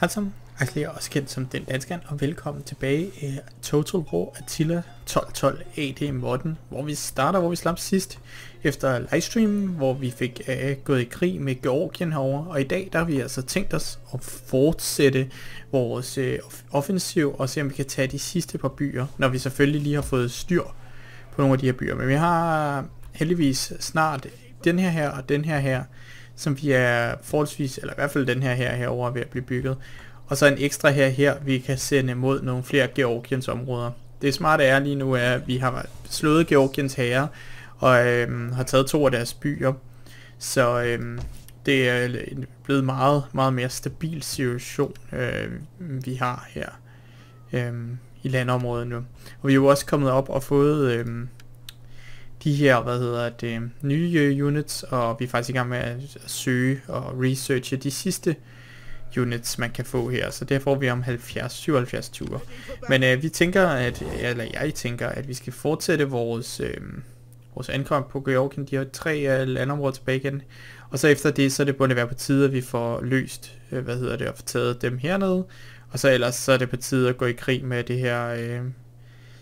Hej sammen, Axel er også kendt som Den Danskeren, og velkommen tilbage i Total War Attila 1212 AD modden, hvor vi starter, hvor vi slap sidst, efter livestream, hvor vi fik uh, gået i krig med Georgien herover og i dag der har vi altså tænkt os at fortsætte vores uh, offensiv, og se om vi kan tage de sidste par byer, når vi selvfølgelig lige har fået styr på nogle af de her byer. Men vi har heldigvis snart den her her og den her her, som vi er forholdsvis, eller i hvert fald den her her herovre ved at blive bygget. Og så en ekstra her her, vi kan sende mod nogle flere Georgiens områder. Det smarte er lige nu, er, at vi har slået Georgiens herre, og øhm, har taget to af deres byer. Så øhm, det er blevet meget, meget mere stabil situation, øh, vi har her øhm, i landområdet nu. Og vi er jo også kommet op og fået øhm, de her, hvad hedder det, nye units, og vi er faktisk i gang med at søge og researche de sidste units, man kan få her. Så der får vi om 70-77 ture. Men øh, vi tænker, at, eller jeg tænker, at vi skal fortsætte vores, øh, vores ankomst på Georgien. De har tre øh, landområder tilbage igen. Og så efter det, så er det burde være på tide, at vi får løst, øh, hvad hedder det, og får taget dem hernede. Og så ellers så er det på tide at gå i krig med det her øh,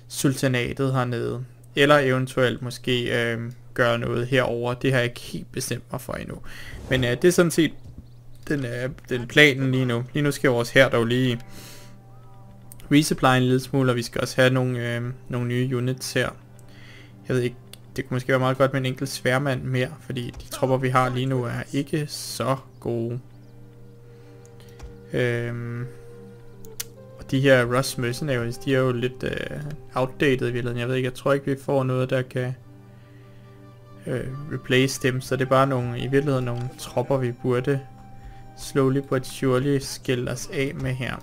sultanatet hernede. Eller eventuelt måske øh, gøre noget herover. Det har jeg ikke helt bestemt mig for endnu. Men øh, det er sådan set den er, den planen lige nu. Lige nu skal vores her dog lige resupply en lille smule, og vi skal også have nogle, øh, nogle nye units her. Jeg ved ikke, det kunne måske være meget godt med en enkelt sværmand mere, fordi de tropper vi har lige nu er ikke så gode. Øhm, de her Rust Mercenaries, de er jo lidt øh, outdated i virkeligheden. Jeg ved ikke, jeg tror ikke vi får noget, der kan øh, replace dem, så det er bare nogle, i virkeligheden nogle tropper, vi burde slowly but surely skille os af med her.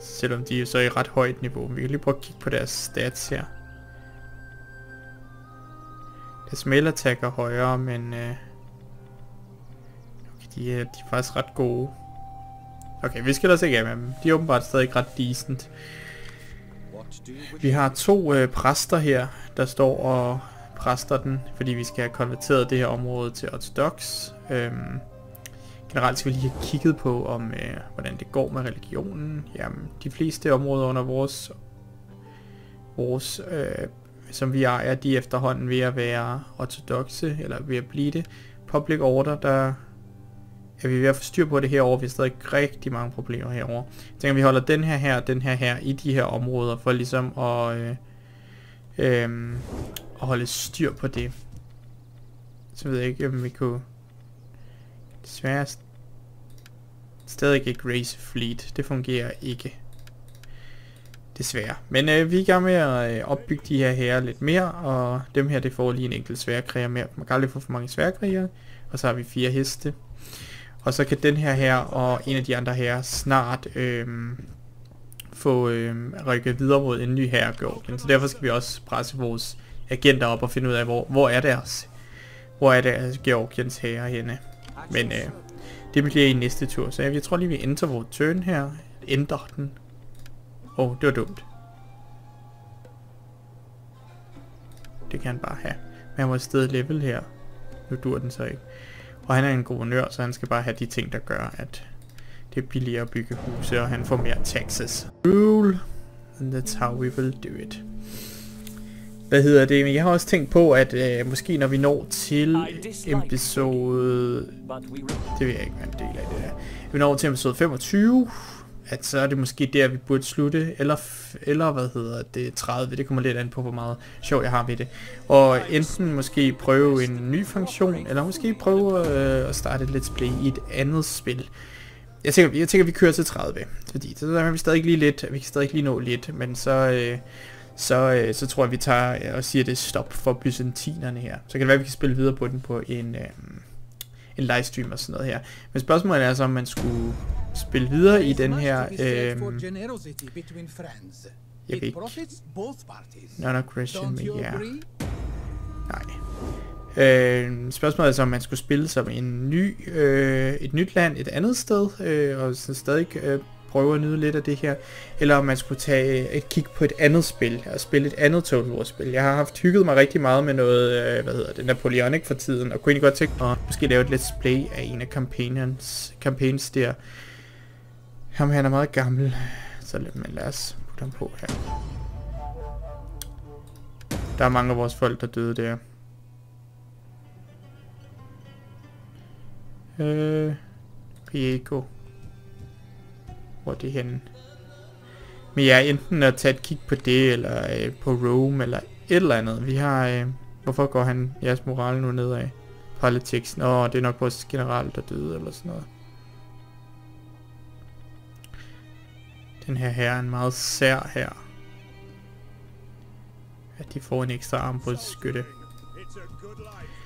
Selvom de er så i ret højt niveau. Vi kan lige prøve at kigge på deres stats her. Deres mail attack er højere, men øh, de, er, de er faktisk ret gode. Okay, vi skal da se af med dem. De er åbenbart stadig ret decent. Vi har to øh, præster her, der står og præster den, fordi vi skal have konverteret det her område til ortodox. Øhm, generelt skal vi lige have kigget på, om øh, hvordan det går med religionen. Jamen, de fleste områder under vores, vores øh, som vi ejer, de er efterhånden ved at være ortodoxe, eller ved at blive det. Public order, der at vi ved at få styr på det herovre. Vi har stadig rigtig mange problemer herovre. Jeg tænker, vi holder den her her den her her i de her områder, for ligesom at... Øh, øh, at holde styr på det. Så ved jeg ikke, om vi kunne... Desværre stadig ikke race fleet. Det fungerer ikke. Desværre. Men øh, vi er i gang med at øh, opbygge de her her lidt mere, og dem her, det får lige en enkelt sværkriger mere. Man kan aldrig få for mange sværkriger, og så har vi fire heste. Og så kan den her her og en af de andre her snart øh, få øh, rykket videre mod en ny herregård. Så derfor skal vi også presse vores agenter op og finde ud af, hvor, hvor er deres, hvor er deres Georgiens herre henne. Men øh, det bliver i næste tur, så jeg, jeg tror lige, vi enter vores turn her. Ændrer den. Åh, oh, det var dumt. Det kan han bare have. Men han var stadig level her. Nu dur den så ikke. Og han er en guvernør, så han skal bare have de ting, der gør, at det er billigere at bygge huse, og han får mere taxes. Rule. And that's how we will do it. Hvad hedder det? Men jeg har også tænkt på, at øh, måske når vi når til episode... Det vil jeg ikke være en del af det her. Vi når til episode 25, at så er det måske der, vi burde slutte. Eller, eller hvad hedder det? 30. Det kommer lidt an på, hvor meget sjov jeg har ved det. Og enten måske prøve en ny funktion, eller måske prøve øh, at starte et let's play i et andet spil. Jeg tænker, jeg tænker, vi kører til 30, fordi så er vi stadig lige lidt, vi kan stadig lige nå lidt, men så, øh, så, øh, så tror jeg, vi tager og siger, det stop for byzantinerne her. Så kan det være, at vi kan spille videre på den på en, øh, en livestream og sådan noget her. Men spørgsmålet er så, om man skulle spille videre i den her... Øh, jeg ved ikke. Not a Christian, men ja. Nej. Øh, spørgsmålet er så, om man skulle spille som en ny, øh, et nyt land et andet sted, øh, og så stadig øh, prøve at nyde lidt af det her, eller om man skulle tage et kig på et andet spil, og spille et andet Total War spil. Jeg har haft hygget mig rigtig meget med noget, øh, hvad hedder det, Napoleonic for tiden, og kunne egentlig godt tænke mig at måske lave et let's play af en af campaigns, campaigns der. Ham han er meget gammel, så lad, men lad os putte ham på her. Der er mange af vores folk, der døde der. Øh, Riego. Hvor er det henne? Men ja, enten at tage et kig på det, eller øh, på Rome, eller et eller andet. Vi har... Øh, hvorfor går han jeres moral nu nedad? Politics. Nå, det er nok vores general, der døde, eller sådan noget. Den her her er en meget sær her. At de får en ekstra armbrudsskytte.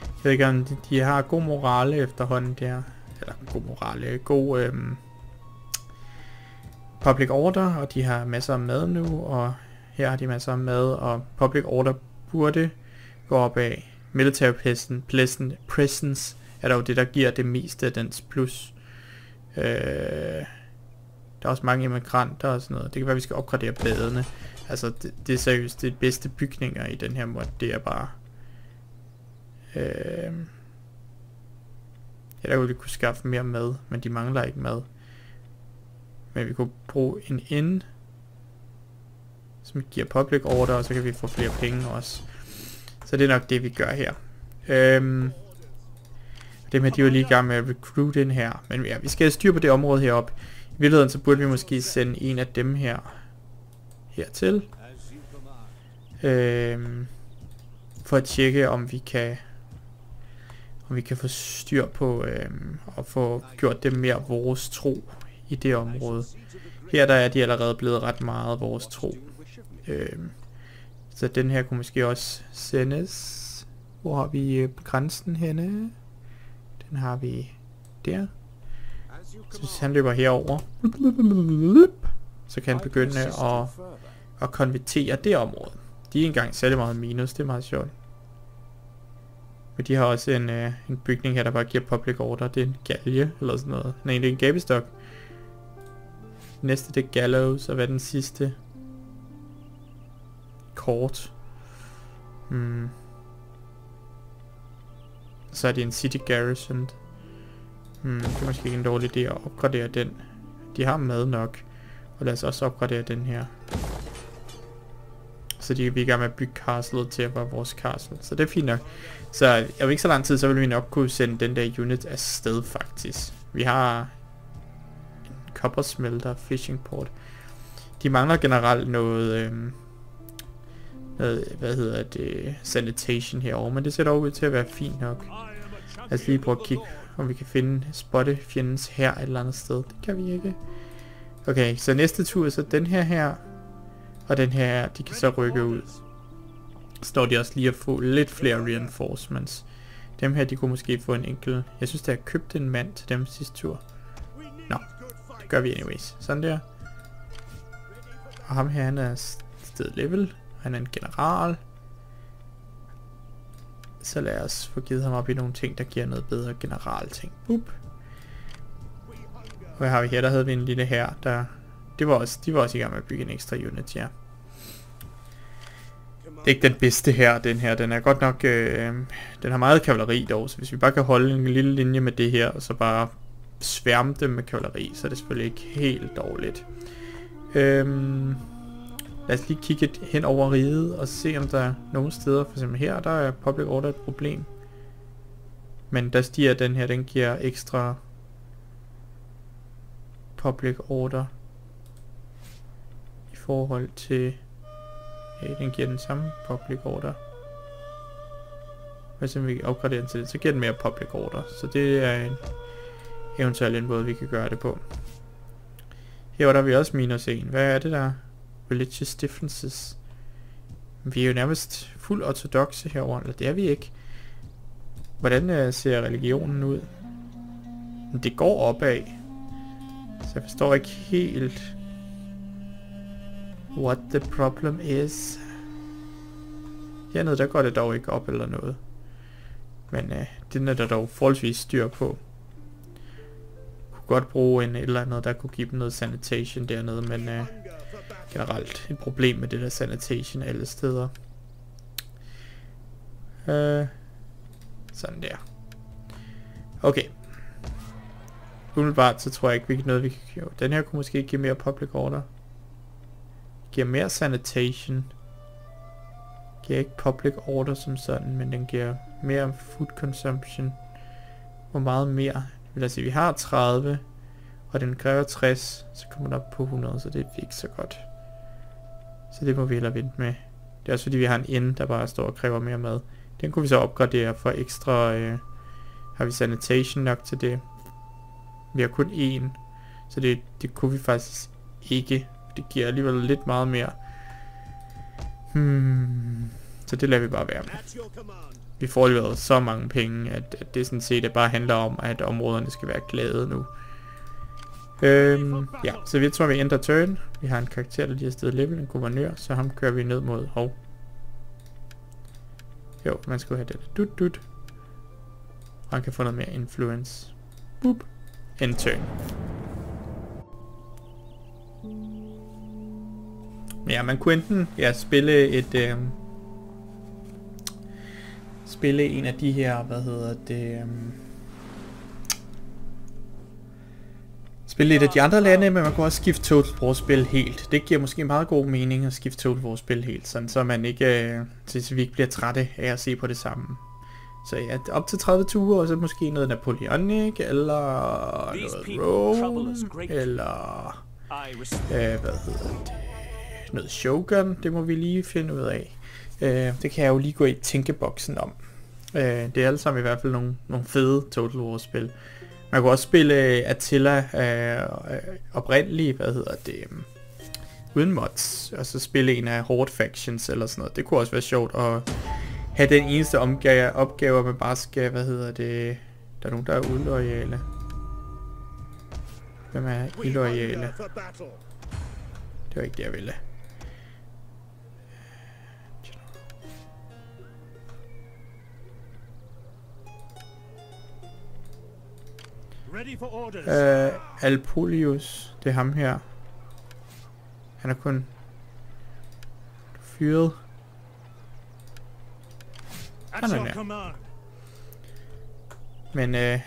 Jeg ved ikke om de, de har god morale efterhånden der. Eller god morale, øh, god øhm, public order, og de har masser af mad nu, og her har de masser af mad, og public order burde gå op af. Military presence, presence er dog det, der giver det meste af dens plus. Øh, der er også mange immigranter og sådan noget. Det kan være, at vi skal opgradere badene. Altså, det, det er seriøst det bedste bygninger i den her mod. Det er bare Øh, ja, der kunne vi kunne skaffe mere mad, men de mangler ikke mad. Men vi kunne bruge en in, som giver public order, og så kan vi få flere penge også. Så det er nok det, vi gør her. Øhm, dem her, de var lige i gang med at recruit ind her. Men ja, vi skal have styr på det område heroppe. I virkeligheden, så burde vi måske sende en af dem her hertil. Øhm, for at tjekke, om vi kan om vi kan få styr på øhm, og få gjort det mere vores tro i det område. Her der er de allerede blevet ret meget vores tro. Øh, så den her kunne måske også sendes. Hvor har vi øh, grænsen henne? Den har vi der. Så hvis han løber herover, så kan han begynde at, at konvertere det område. De er ikke engang særlig meget minus, det er meget sjovt. Men de har også en, øh, en bygning her, der bare giver public order. Det er en galge, eller sådan noget. Nej, det er en gabestok. Næste det er gallows, og hvad den sidste? Kort. Hmm. Så er det en city garrison. Hmm, det er måske ikke en dårlig idé at opgradere den. De har mad nok. Og lad os også opgradere den her. Så de kan blive i gang med at bygge castlet til at være vores castle. Så det er fint nok. Så om ikke så lang tid, så vil vi nok kunne sende den der unit afsted faktisk. Vi har en copper smelter, fishing port. De mangler generelt noget, øh, noget, hvad hedder det, sanitation herovre, men det ser dog ud til at være fint nok. Lad os lige prøve at kigge, om vi kan finde, spotte fjendens her et eller andet sted. Det kan vi ikke. Okay, så næste tur er så den her her, og den her, de kan så rykke ud står de også lige at få lidt flere reinforcements. Dem her, de kunne måske få en enkelt... Jeg synes, der er købt en mand til dem sidste tur. Nå, gør vi anyways. Sådan der. Og ham her, han er sted level. Han er en general. Så lad os få givet ham op i nogle ting, der giver noget bedre general ting. Boop. Hvad har vi her? Der havde vi en lille her, der... Det var også, de var også i gang med at bygge en ekstra unit, ja. Det er ikke den bedste her, den her. Den er godt nok... Øh, den har meget kavaleri dog, så hvis vi bare kan holde en lille linje med det her, og så bare sværme dem med kavaleri, så er det selvfølgelig ikke helt dårligt. Øhm, lad os lige kigge hen over riget og se om der er nogle steder, for eksempel her, der er public order et problem. Men der stiger den her, den giver ekstra public order i forhold til hey, den giver den samme public order. Hvis vi opgraderer den til det, så giver den mere public order. Så det er en eventuelt en måde, vi kan gøre det på. Her var der vi også minus 1. Hvad er det der? Religious differences. Vi er jo nærmest fuld ortodoxe herover, eller det er vi ikke. Hvordan øh, ser religionen ud? Det går opad. Så jeg forstår ikke helt, What the problem is. Hernede der går det dog ikke op eller noget. Men øh, den er der dog forholdsvis styr på. Godt bruge en eller andet, der kunne give dem noget sanitation dernede, men øh, generelt et problem med det der sanitation alle steder. Øh, sådan der. Okay. Umiddelbart så tror jeg ikke, vi kan noget, vi kan... Jo, den her kunne måske give mere public order. Giver mere sanitation. Giver ikke public order som sådan, men den giver mere food consumption. Hvor meget mere? Lad os sige, vi har 30, og den kræver 60, så kommer den op på 100, så det er ikke så godt. Så det må vi hellere vente med. Det er også fordi, vi har en ende, der bare står og kræver mere mad. Den kunne vi så opgradere for ekstra... Øh, har vi sanitation nok til det? Vi har kun én. Så det, det kunne vi faktisk ikke. Det giver alligevel lidt meget mere. Hmm. Så det lader vi bare være med. Vi får alligevel så mange penge, at, at det sådan set det bare handler om, at områderne skal være glade nu. Øhm, ja, så vi tror, vi ændrer turn. Vi har en karakter, der lige har stedet level, en guvernør, så ham kører vi ned mod hov. Jo, man skal have det Dut, dut. Og han kan få noget mere influence. Boop. End turn. Ja, man kunne enten ja, spille et... Øh, spille en af de her, hvad hedder det... Øh, spille lidt af de andre lande, men man kan også skifte Total War spil helt. Det giver måske meget god mening at skifte Total War spil helt, sådan så man ikke, øh, så vi ikke bliver trætte af at se på det samme. Så ja, op til 30 ture, og så måske noget Napoleonic, eller noget Rome, eller øh, hvad hedder det, noget Shogun, det må vi lige finde ud af. Øh, det kan jeg jo lige gå i tænkeboksen om. Øh, det er alle sammen i hvert fald nogle, nogle fede Total War spil. Man kunne også spille Attila øh, oprindeligt, hvad hedder det, um, uden mods, og så spille en af Horde Factions eller sådan noget. Det kunne også være sjovt at have den eneste omgave, opgave, at man bare skal, hvad hedder det, der er nogen, der er uloyale. Hvem er illoyale? Det var ikke det, jeg ville. Uh, Alpolius, det er ham her. Han er kun fyret. Sådan der. Men uh,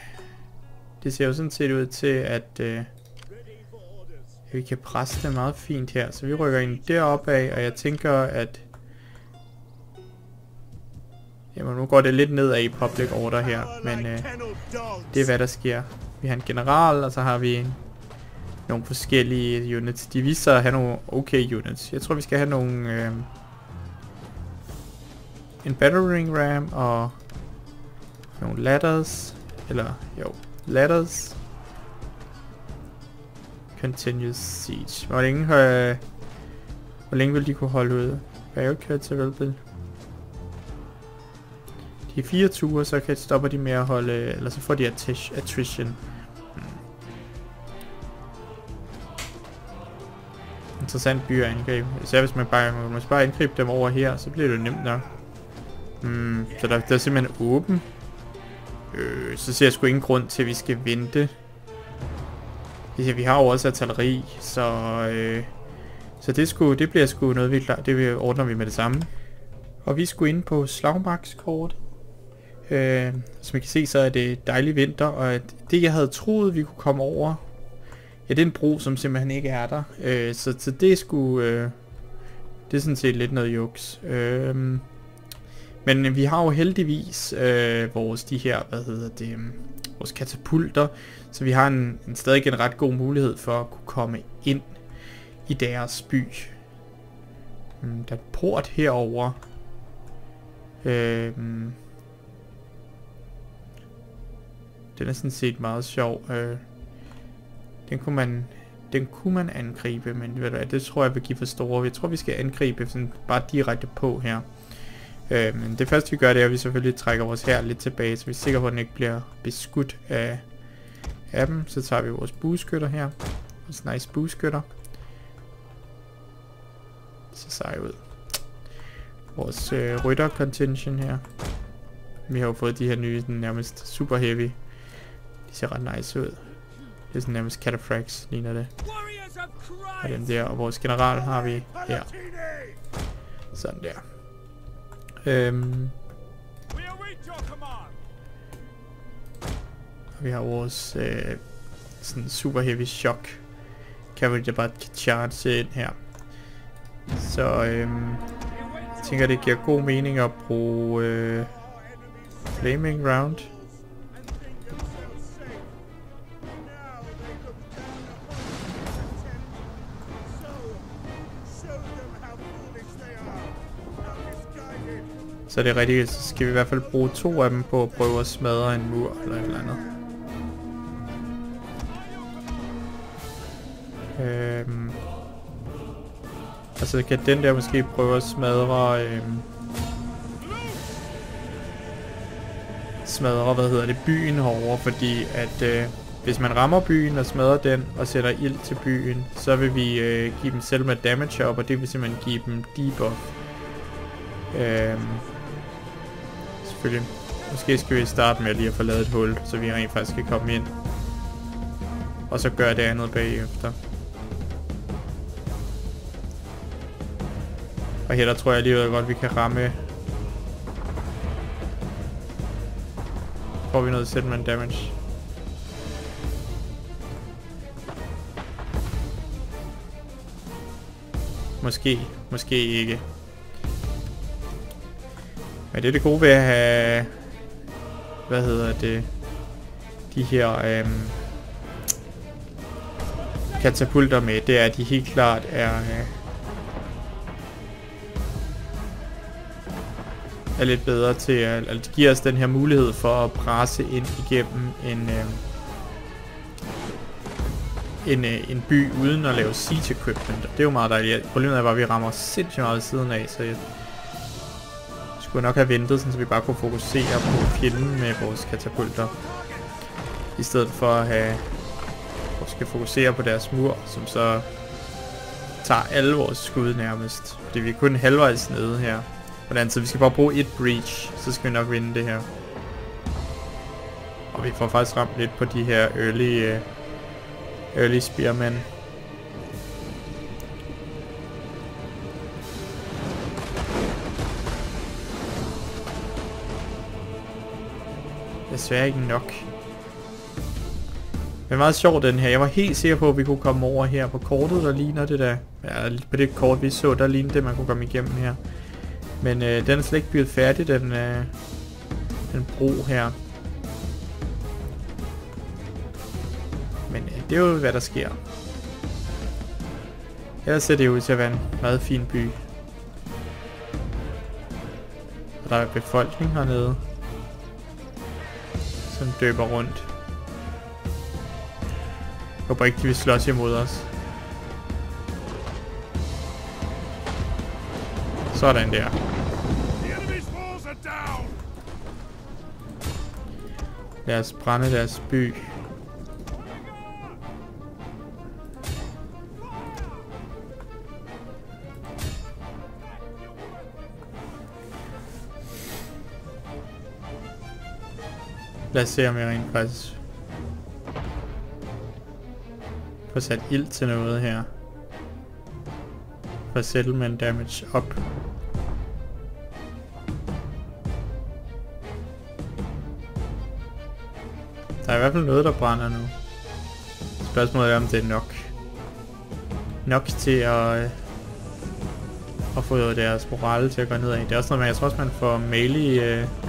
det ser jo sådan set ud til, at uh, vi kan presse det meget fint her. Så vi rykker ind deroppe af, og jeg tænker, at Jamen nu går det lidt nedad i public order her, men uh, det er hvad der sker. Vi har en general, og så har vi nogle forskellige units. De viser at have nogle okay units. Jeg tror, vi skal have nogle... Øh, en battering ram og nogle ladders. Eller, jo, ladders. Continuous siege. Hvor længe, øh, hvor længe vil de kunne holde ud? Barricades available. De fire ture, så kan stopper de med at holde, eller så får de attrition. Interessant by at angribe. Især hvis man bare, man bare angribe dem over her, så bliver det jo nemt nok. Mm, så der, der er simpelthen åben. Øh, så ser jeg sgu ingen grund til, at vi skal vente. Ja, vi har jo også artilleri, så... Øh, så det, skulle, det bliver sgu noget, vi klar, det ordner vi med det samme. Og vi skulle ind på slagmarkskort. Øh, som I kan se, så er det dejlig vinter, og det jeg havde troet, vi kunne komme over, Ja, det er en bro, som simpelthen ikke er der. Øh, så, så det skulle... Øh, det er sådan set lidt noget juks. Øh, men øh, vi har jo heldigvis øh, vores de her, hvad hedder det, øh, vores katapulter, så vi har en, en stadig en ret god mulighed for at kunne komme ind i deres by. Mm, der er et port herover. Øh, den er sådan set meget sjov. Øh, den kunne man, den kunne man angribe, men ved du, det tror jeg vil give for store. Jeg tror, vi skal angribe sådan bare direkte på her. Øh, men det første vi gør, det er, at vi selvfølgelig trækker vores her lidt tilbage, så vi er sikre på, at den ikke bliver beskudt af, af dem. Så tager vi vores bueskytter her. Vores nice bueskytter. Så sej ud. Vores øh, rytter contention her. Vi har jo fået de her nye, den nærmest super heavy. De ser ret nice ud. Det er sådan nærmest cataphracts, ligner det. Og den der, og vores general har vi her. Sådan der. Øhm, og vi har vores øh, sådan super heavy shock cavalry, der bare kan charge ind her. Så øhm, jeg tænker, det giver god mening at bruge øh, flaming round. Så det er rigtigt, så skal vi i hvert fald bruge to af dem på at prøve at smadre en mur eller et eller andet. Øhm. Altså kan den der måske prøve at smadre... Øhm, smadre, hvad hedder det, byen herovre, fordi at øh, hvis man rammer byen og smadrer den og sætter ild til byen, så vil vi øh, give dem selv med damage op, og det vil simpelthen give dem debuff. Øhm, selvfølgelig. Måske skal vi starte med lige at få lavet et hul, så vi rent faktisk kan komme ind. Og så gøre det andet bagefter. Og her der tror jeg alligevel godt, vi kan ramme. Får vi noget settlement damage. Måske, måske ikke. Men det er det gode ved at have... Hvad hedder det? De her øhm, katapulter med, det er, at de helt klart er... Øh, er lidt bedre til øh, at... Altså, de giver os den her mulighed for at presse ind igennem en... Øh, en, øh, en by uden at lave siege equipment. Det er jo meget dejligt. Problemet er bare, at vi rammer sindssygt meget siden af, så jeg skulle nok have ventet, så vi bare kunne fokusere på fjenden med vores katapulter. I stedet for at have... Vi skal fokusere på deres mur, som så tager alle vores skud nærmest. Fordi vi er kun halvvejs nede her. Hvordan så vi skal bare bruge et breach, så skal vi nok vinde det her. Og vi får faktisk ramt lidt på de her early, uh, early spearmen. Desværre ikke nok. Men meget sjov den her. Jeg var helt sikker på, at vi kunne komme over her på kortet, der ligner det der. Ja, på det kort vi så, der lignede det, man kunne komme igennem her. Men øh, den er slet ikke bygget færdig, den, øh, den bro her. Det er jo, hvad der sker. Ellers ser det ud til at være en meget fin by. Og der er befolkning hernede. Som døber rundt. Jeg håber ikke, de vil slås imod os. Sådan der. Lad os brænde deres by. Lad os se om jeg rent faktisk får sat ild til noget her. For settlement damage op. Der er i hvert fald noget, der brænder nu. Spørgsmålet er, om det er nok. Nok til at, øh, at få deres morale til at gå nedad. Det er også noget med, jeg tror også, man får melee... Øh,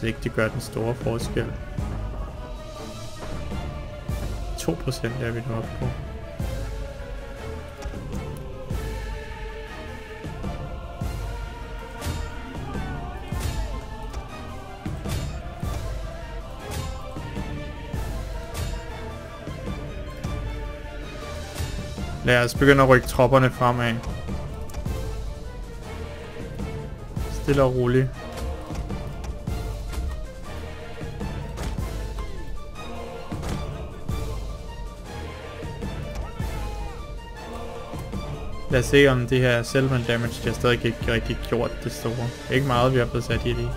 så ikke det gør den store forskel. 2% er vi nu oppe på. Lad os begynde at rykke tropperne fremad. Stille og roligt. Lad os se om det her settlement damage, det har stadig ikke rigtig gjort det store. Ikke meget, vi har fået sat i det.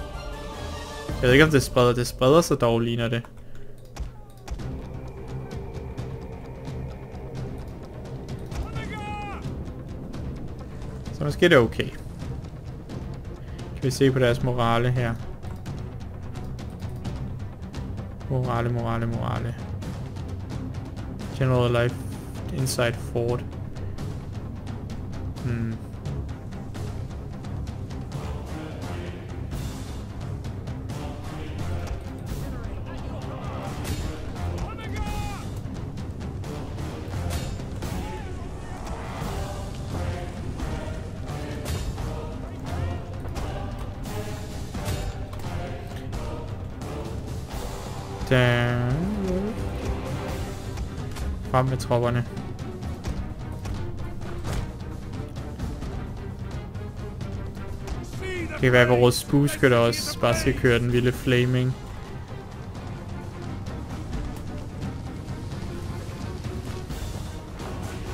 Jeg ved ikke, om det spreder. Det spreder sig dog, ligner det. Så måske er det okay. Kan vi se på deres morale her. Morale, morale, morale. General life inside fort. Hmm. Da... Frem med tropperne. See the Det kan være, at vores bueskytter også bare skal køre den vilde flaming.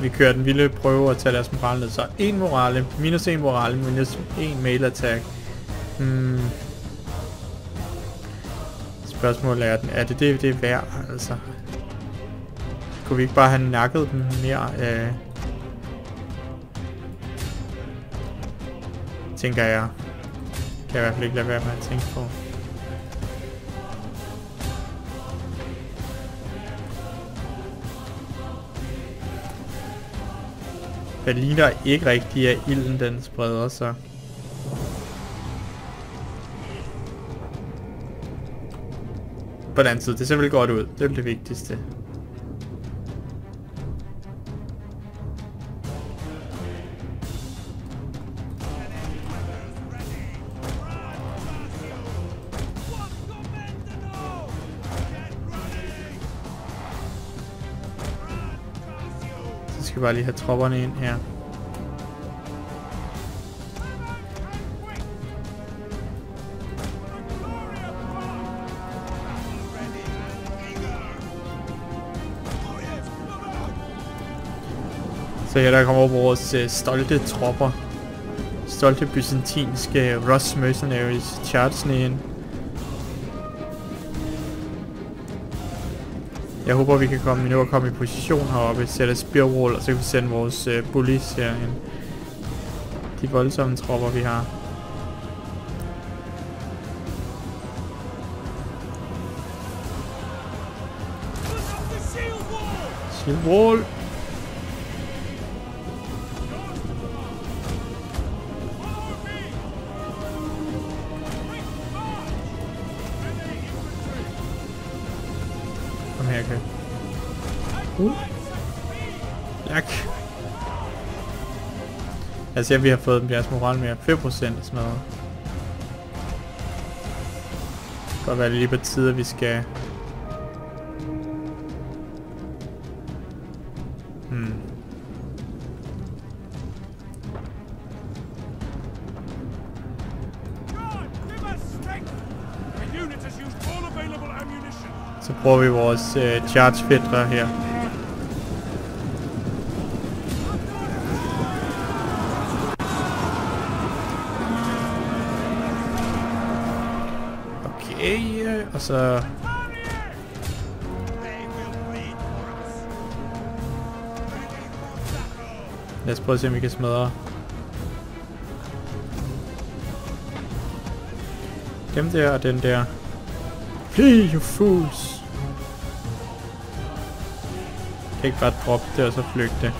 Vi kører den vilde prøve at tage deres morale ned. Så 1 morale, minus 1 morale, minus 1 mail attack. Hmm. Spørgsmålet er, den, er det det, det er værd, altså? Kunne vi ikke bare have nakket dem mere? Øh, tænker jeg. Kan jeg i hvert fald ikke lade være med at tænke på. Det ligner ikke rigtig, at ilden den spreder sig. På den anden side, det ser vel godt ud. Det er det vigtigste. Skal bare lige have tropperne ind her. Så her der kommer vores øh, stolte tropper. Stolte byzantinske Rus Mercenaries charge Jeg håber, vi kan komme, nu og komme i position heroppe, sætte spear og så kan vi sende vores øh, bullies herhen. De voldsomme tropper, vi har. shield wall! Okay. her. Uh. Jak. Altså, jeg ser, at vi har fået dem deres moral mere 5% smadret. Det kan godt være det lige på tide, at vi skal... bruger vi vores øh, charge fædre her. Okay, øh, og så... Lad os prøve at se, om vi kan smadre. Dem der og den der. Fly, you fools! Kan ikke bare droppe det og så flygte.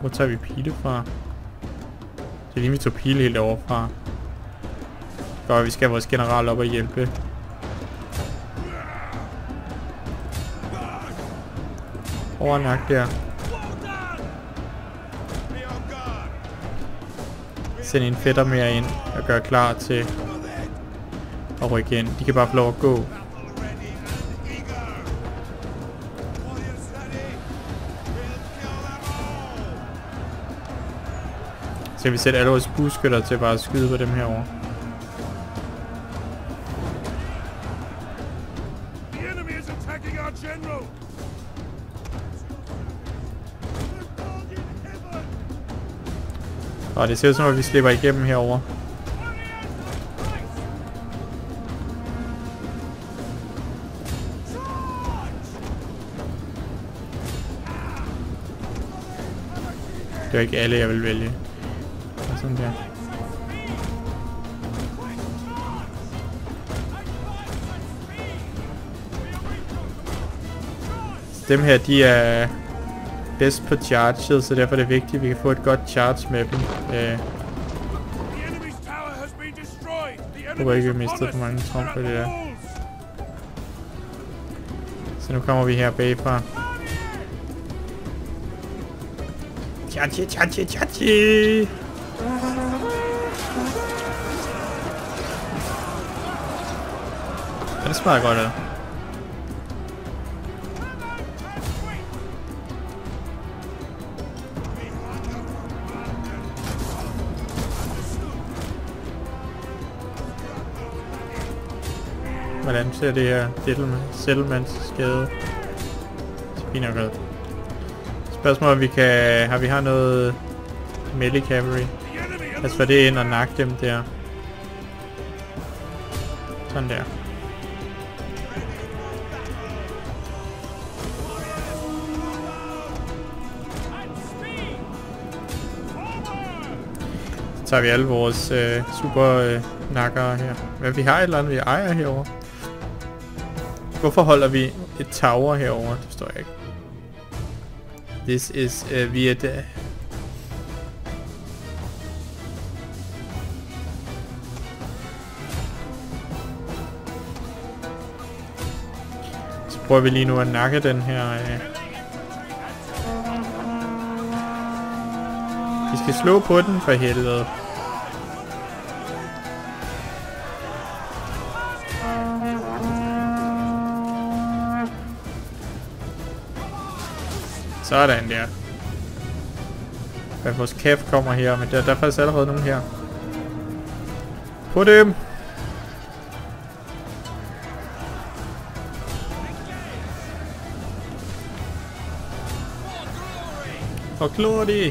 Hvor tager vi pile fra? Det er lige, vi tog pile helt overfra. Godt, vi skal have vores general op og hjælpe. Overnak der. Sende en fætter mere ind og gøre klar til at rykke ind. De kan bare få lov at gå. Så kan vi sætte alle vores buskytter til bare at skyde på dem herovre. Og det ser ud som at vi slipper igennem herover. Det er ikke alle, jeg vil vælge. Og sådan der. Dem her, de er bedst på charget, så derfor er det vigtigt, at vi kan få et godt charge med dem. Øh. The håber ikke, vi mister for mange trumfer us. det der. Så nu kommer vi her bagfra. Tjachi, tjachi! Ja, det smager godt ud. Hvordan ser det her settlements skade? Det fint nok. Spørgsmålet om vi kan... Har vi har noget melee cavalry? Lad os få det ind og nakke dem der. Sådan der. Så tager vi alle vores øh, super øh, nakkere her. Men vi har et eller andet, vi ejer herover. Hvorfor holder vi et tower herover? Det forstår jeg ikke. This is øh, uh, weird. Så prøver vi lige nu at nakke den her. Uh. Vi skal slå på den for helvede. Sådan der. Hvad vores kæft kommer her, men der, der er faktisk allerede nogen her. På dem! For glory!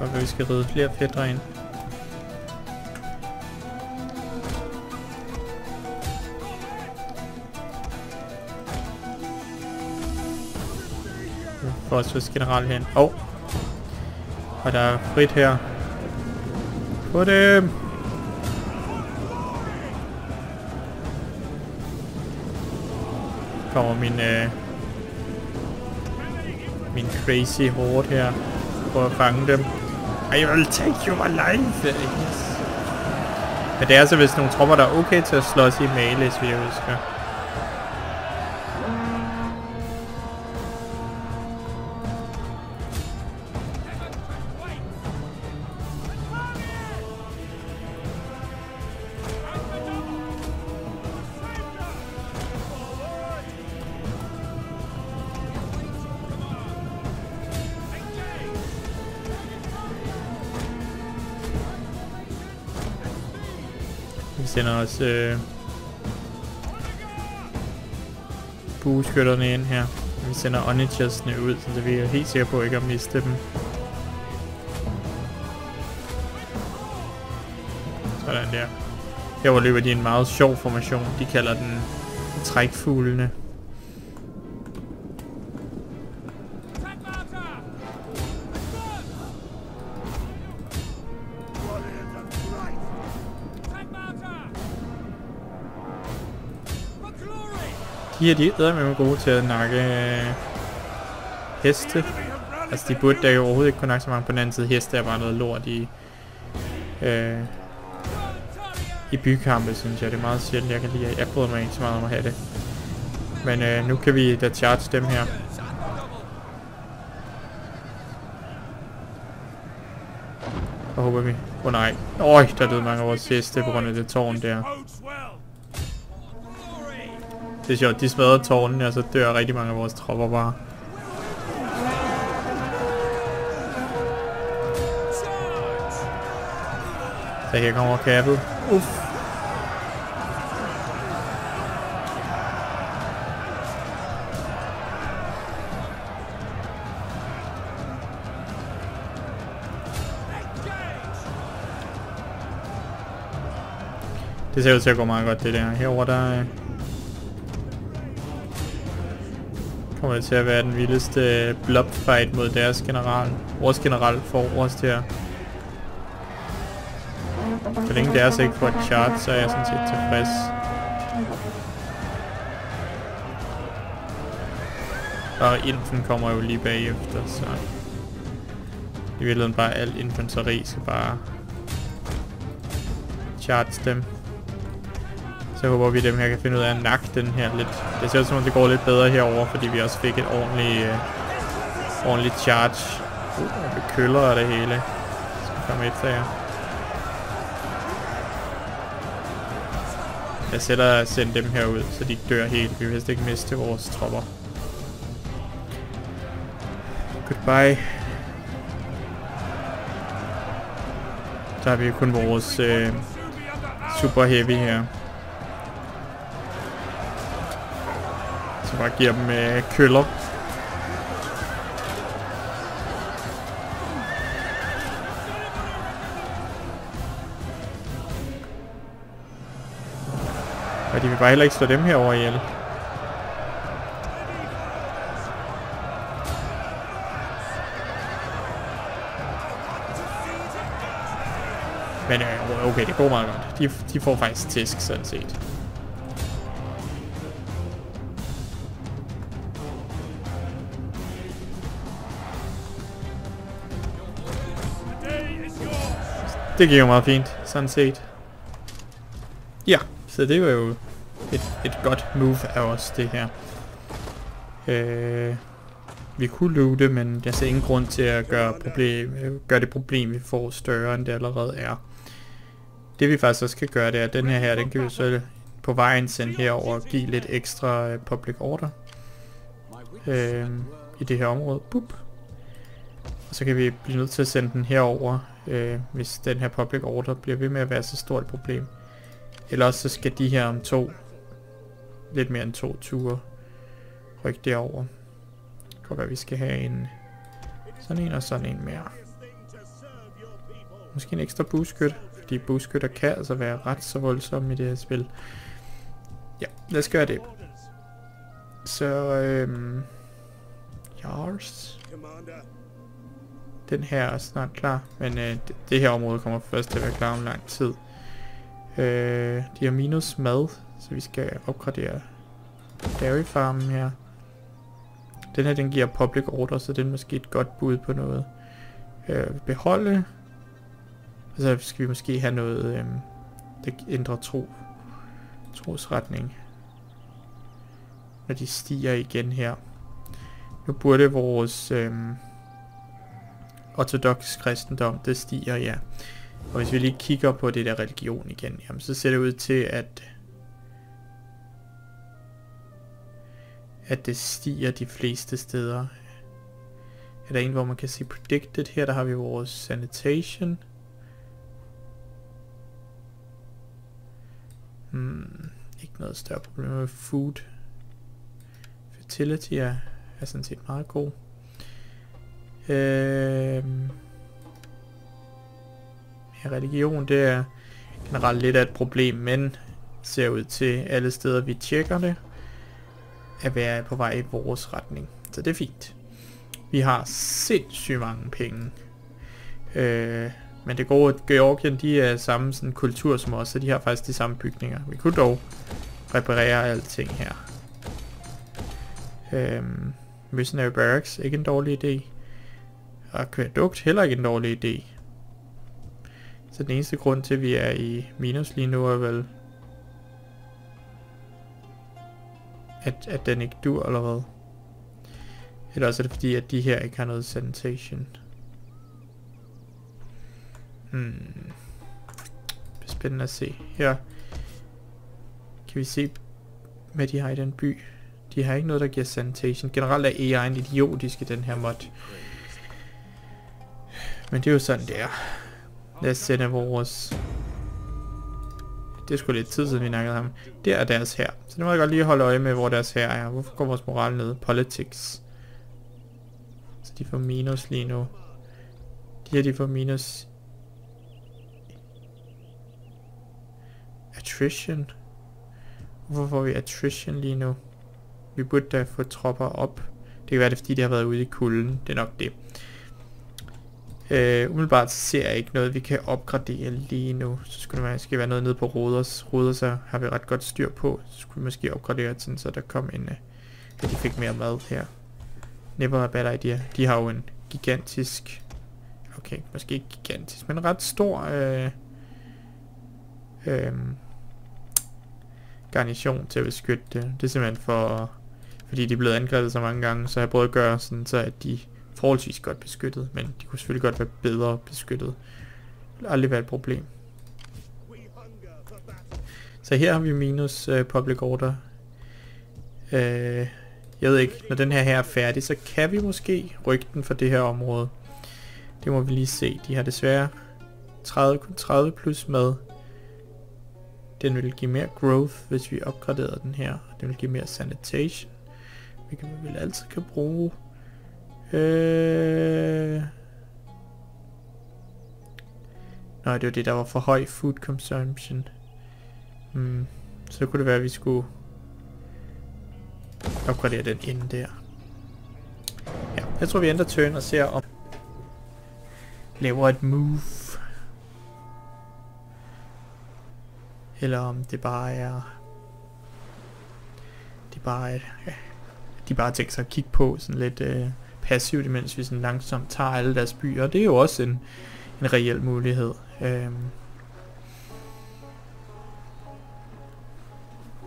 Og vi skal ride flere fætter ind. Forsvars general hen. Åh! Oh. Og der er frit her. På dem! Kommer min, øh, min crazy horde her. For at fange dem. I will take you alive! Yes. Men det er altså vist nogle tropper, der er okay til at slås i melee, hvis jeg husker. Os øh, bueskytterne ind her. Vi sender onitchersne ud, så vi er helt sikre på ikke at miste dem. Sådan der. Her løber de en meget sjov formation. De kalder den trækfuglene. De her, de er med gode til at nakke øh, heste. Altså, de burde da jo overhovedet ikke kunne nakke så mange på den anden side. Heste er bare noget lort i, øh, i bykampe, synes jeg. Det er meget sjældent, jeg kan lide. Jeg bryder mig ikke så meget om at have det. Men øh, nu kan vi da charge dem her. Og håber vi. Åh oh, nej. Øj, der døde mange af vores heste på grund af det tårn der. Det er sjovt, de smadrer tårnene, og så dør rigtig mange af vores tropper bare. Så her kommer kappet. Uff. Det ser ud til at gå meget godt, det der. Herover der øh, Kommer det til at være den vildeste blobfight blob fight mod deres general. Vores general får vores her. Så længe deres ikke får et chart, så er jeg sådan set tilfreds. Og infen kommer jo lige bagefter, så... I virkeligheden bare alt infanteri skal bare... Charge dem. Så håber vi, at dem her kan finde ud af at nakke den her lidt. Det ser ud som om det går lidt bedre herover, fordi vi også fik et ordentligt, øh, ordentligt charge. Uh, med køller og det hele. Så vi kommer efter jer. Jeg sætter sende dem her ud, så de ikke dør helt. Vi vil helst ikke miste vores tropper. Goodbye. Så har vi kun vores øh, super heavy her. Så bare giver dem øh, køller. Og de vil bare heller ikke slå dem her over ihjel. Men øh, okay, det går meget godt. De, de får faktisk tisk, sådan set. Det gik jo meget fint, sådan set. Ja, så det var jo et, et godt move af os, det her. Øh, vi kunne loote, men jeg ser ingen grund til at gøre, problem, øh, gøre det problem, vi får større, end det allerede er. Det vi faktisk også skal gøre, det er, at den her her, den kan vi så på vejen sende herover og give lidt ekstra øh, public order. Øh, I det her område. Boop. Og så kan vi blive nødt til at sende den herover, øh, hvis den her public order bliver ved med at være så stort et problem. Ellers så skal de her om to, lidt mere end to ture, rykke derover. Det kan være, vi skal have en, sådan en og sådan en mere. Måske en ekstra buskyt, fordi buskytter kan altså være ret så voldsomme i det her spil. Ja, lad os gøre det. Så, øhm... Jars. Den her er snart klar, men øh, det, det her område kommer først til at være klar om lang tid. Øh, de har minus mad, så vi skal opgradere dairy farmen her. Den her, den giver public order, så det er måske et godt bud på noget. Øh, beholde. Og så skal vi måske have noget, øh, der ændrer tro, trosretning. Når de stiger igen her. Nu burde vores øh, ortodox kristendom, det stiger, ja. Og hvis vi lige kigger på det der religion igen, jamen så ser det ud til, at at det stiger de fleste steder. Er der en, hvor man kan se predicted? Her der har vi vores sanitation. Hmm, ikke noget større problem med food. Fertility er, er sådan set meget god. Øh, ja, religion, det er generelt lidt af et problem, men ser ud til alle steder, vi tjekker det, at være på vej i vores retning. Så det er fint. Vi har sindssygt mange penge. Øh, men det gode, at Georgien, de er samme sådan, kultur som os, så de har faktisk de samme bygninger. Vi kunne dog reparere alting her. Øhm, Missionary Barracks, ikke en dårlig idé. Aqueduct, heller ikke en dårlig idé. Så den eneste grund til, at vi er i minus lige nu, er vel... At, at den ikke dur, eller hvad? Eller også er det fordi, at de her ikke har noget sanitation. Hmm. Spændende at se. Her kan vi se, hvad de har i den by. De har ikke noget, der giver sanitation. Generelt er AI'en idiotisk i den her mod. Men det er jo sådan, det er. Lad os sende vores... Det skulle lidt tid siden, vi nakkede ham. Det er deres her. Så det må jeg godt lige holde øje med, hvor deres her er. Hvorfor går vores moral ned? Politics. Så de får minus lige nu. De her, de får minus... attrition. Hvorfor får vi attrition lige nu? Vi burde da få tropper op. Det kan være det, fordi de har været ude i kulden. Det er nok det. Øh, umiddelbart ser jeg ikke noget, vi kan opgradere lige nu. Så skulle det måske være noget nede på Roders. Roders så har vi ret godt styr på. Så skulle vi måske opgradere sådan, så der kom en... Øh, at de fik mere mad her. Never a bad idea. De har jo en gigantisk... Okay, måske ikke gigantisk, men ret stor... Øh, øh, garnison til at beskytte det. Det er simpelthen for... Fordi de er blevet angrebet så mange gange, så jeg prøvet at gøre sådan, så at de forholdsvis godt beskyttet, men de kunne selvfølgelig godt være bedre beskyttet. Det ville aldrig være et problem. Så her har vi minus øh, public order. Øh, jeg ved ikke, når den her her er færdig, så kan vi måske rykke den for det her område. Det må vi lige se. De har desværre 30, 30 plus med. Den vil give mere growth, hvis vi opgraderer den her. Den vil give mere sanitation. Vi kan vel altid kan bruge Øh... Nå, det var det, der var for høj food consumption. Hmm. Så kunne det være, at vi skulle opgradere den inde der. Ja, jeg tror, vi ændrer turn og ser om laver et move. Eller om det bare er... Det bare er... Ja, de bare tænker sig at kigge på sådan lidt... Øh, passivt, imens vi sådan langsomt tager alle deres byer. Det er jo også en, en reel mulighed. Øhm.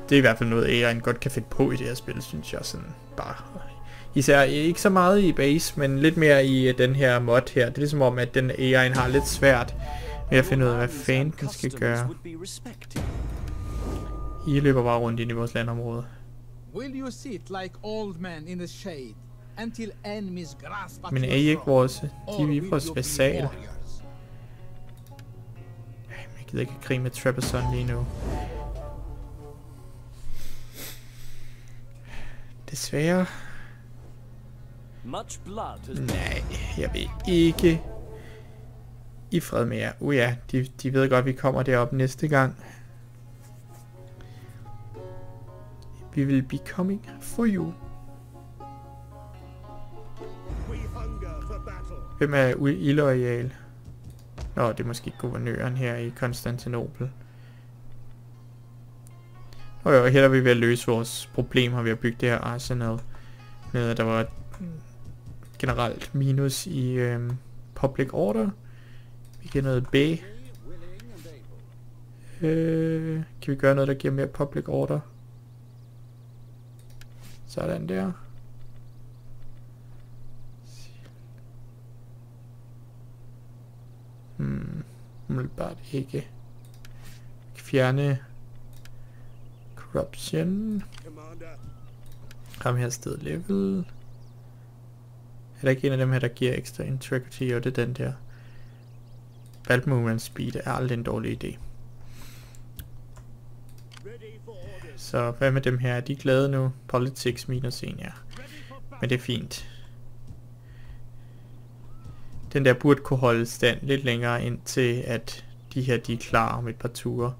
Det er i hvert fald noget, AI'en godt kan finde på i det her spil, synes jeg. Sådan bare Især ikke så meget i base, men lidt mere i uh, den her mod her. Det er ligesom om, at den AI'en har lidt svært med at finde ud af, hvad fanden den skal gøre. I løber bare rundt ind i vores landområde. Will you sit like old men in the shade Men er I ikke vores... De er vi vores vasal. Jeg gider ikke krig med Trebizond lige nu. Desværre. Nej, jeg vil ikke i fred mere. Uh ja, de, de ved godt, vi kommer derop næste gang. We will be coming for you. Hvem er illoyal? Nå, det er måske guvernøren her i Konstantinopel. Og jo, her er vi ved at løse vores problemer ved at bygge det her arsenal. Med at der var generelt minus i øhm, public order. Vi giver noget B. Øh, kan vi gøre noget, der giver mere public order? Sådan der. Hmm, umiddelbart ikke. Fjerne corruption. Kom her sted level. Er der ikke en af dem her, der giver ekstra integrity? Jo, det er den der. Valp movement speed er aldrig en dårlig idé. Så hvad med dem her? Er de glade nu? Politics minus 1, ja. Men det er fint. Den der burde kunne holde stand lidt længere ind til at de her de er klar om et par ture.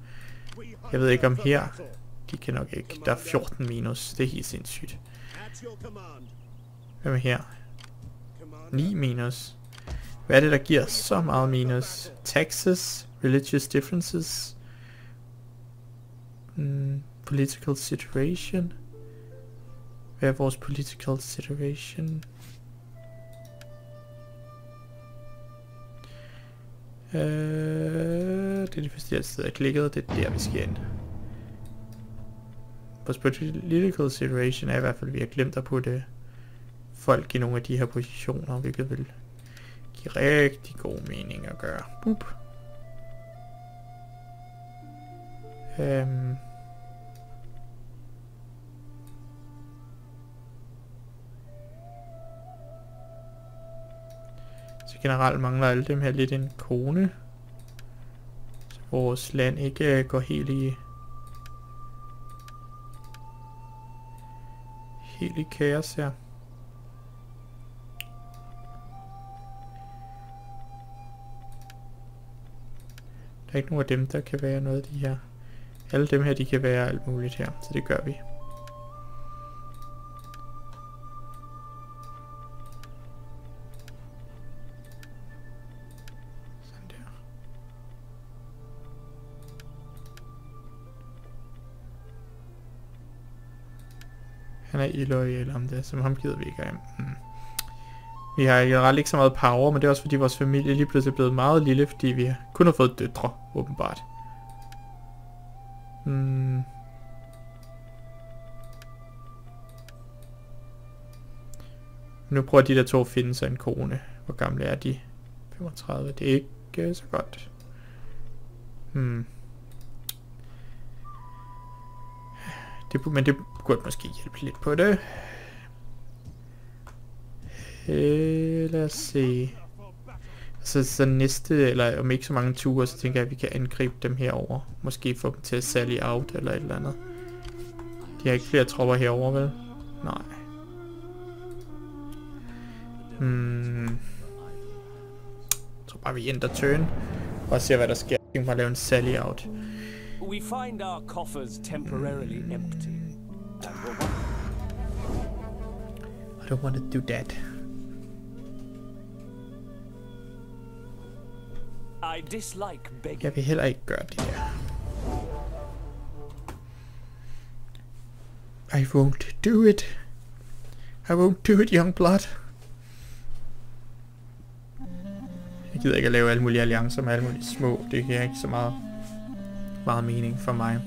Jeg ved ikke om her. De kan nok ikke. Der er 14 minus. Det er helt sindssygt. Hvad med her? 9 minus. Hvad er det, der giver så meget minus? Taxes? Religious differences? Mm, political situation? Hvad er vores political situation? Øh, det er det første steder, jeg klikkede. Det er der, vi skal ind. Vores political situation er i hvert fald, at vi har glemt at putte folk i nogle af de her positioner, hvilket vil give rigtig god mening at gøre. Boop. Øhm. Generelt mangler alle dem her lidt en kone. Så vores land ikke uh, går helt i... Helt i kaos her. Der er ikke nogen af dem, der kan være noget af de her Alle dem her, de kan være alt muligt her, så det gør vi. Han er om det, som ham gider vi ikke af. Hmm. Vi har generelt ikke så meget power, men det er også fordi vores familie lige pludselig er blevet meget lille, fordi vi kun har fået døtre, åbenbart. Hmm. Nu prøver de der to at finde sig en kone. Hvor gamle er de? 35. Det er ikke øh, så godt. Hmm. Det, men det burde måske hjælpe lidt på det. Øh, lad os se. Så, så næste, eller om ikke så mange ture, så tænker jeg, at vi kan angribe dem herover. Måske få dem til at sally out eller et eller andet. De har ikke flere tropper herover, vel? Nej. Hmm. Jeg tror bare, vi ændrer turn. Og ser, hvad der sker. Jeg tænker mig at lave en sally out. We find our coffers temporarily empty. I don't want to do that. I dislike begging. Jeg vil heller ikke gøre det der. I won't do it. I won't do it, young blood. Jeg gider ikke at lave alle mulige alliancer med alle mulige små. Det giver ikke så meget, meget mening for mig.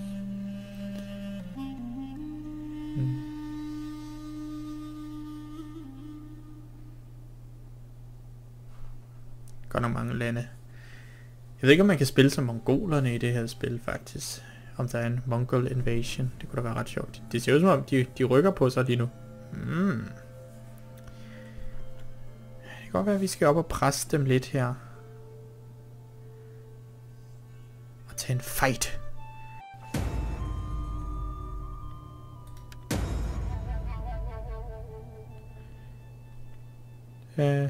Mm. Godt nok mange lande. Jeg ved ikke, om man kan spille som mongolerne i det her spil, faktisk. Om der er en mongol invasion. Det kunne da være ret sjovt. Det ser ud som om, de, de rykker på sig lige nu. Mm. Det kan godt være, at vi skal op og presse dem lidt her. Til en fight. Øh...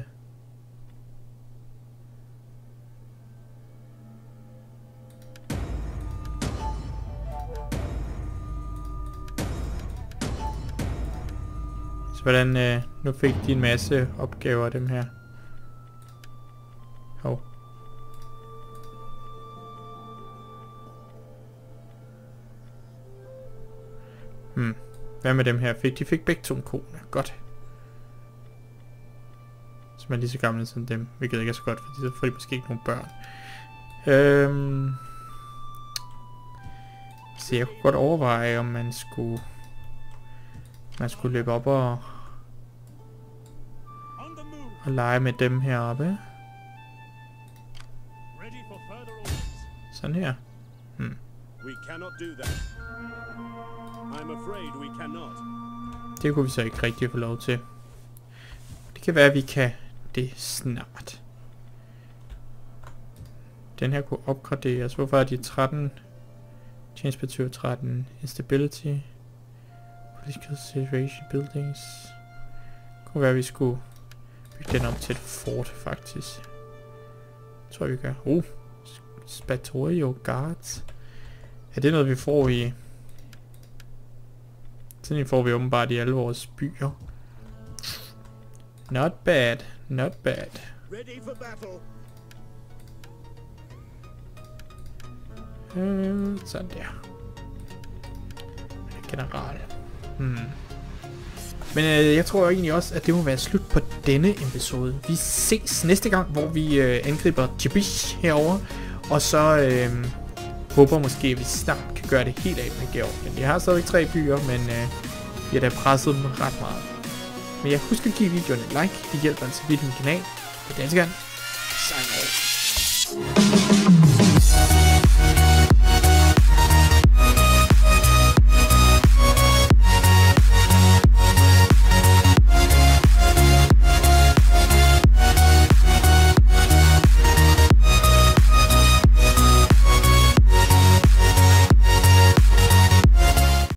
Så hvordan, øh, nu fik de en masse opgaver dem her. Hmm. Hvad med dem her? Fik, de fik begge to en kone. Godt. Som er lige så gamle som dem. Hvilket ikke er så godt, fordi så får de måske ikke nogen børn. Øhm. Så jeg kunne godt overveje, om man skulle... Man skulle løbe op og, og lege med dem heroppe. Sådan her. Hmm. We cannot do that. I'm afraid we cannot. Det kunne vi så ikke rigtig få lov til. Det kan være, at vi kan det snart. Den her kunne opgraderes. Hvorfor er de 13? Change per 13. Instability. Political situation buildings. Det kunne være, at vi skulle bygge den om til et fort, faktisk. Det tror jeg, vi gør. Uh, Spatorio Guards. Er det noget, vi får i... Sådan en får vi åbenbart i alle vores byer. Not bad, not bad. Ready for battle. Øh, sådan der. General. Hmm. Men øh, jeg tror egentlig også, at det må være slut på denne episode. Vi ses næste gang, hvor vi øh, angriber Jabish herover Og så øh, håber måske, at vi snart gøre det helt af med Georgien. Jeg har stadigvæk tre byer, men øh, vi har da presset dem ret meget. Men jeg husker at give videoen et like. Det hjælper altså vidt min kanal. På Danskeren. Sign off.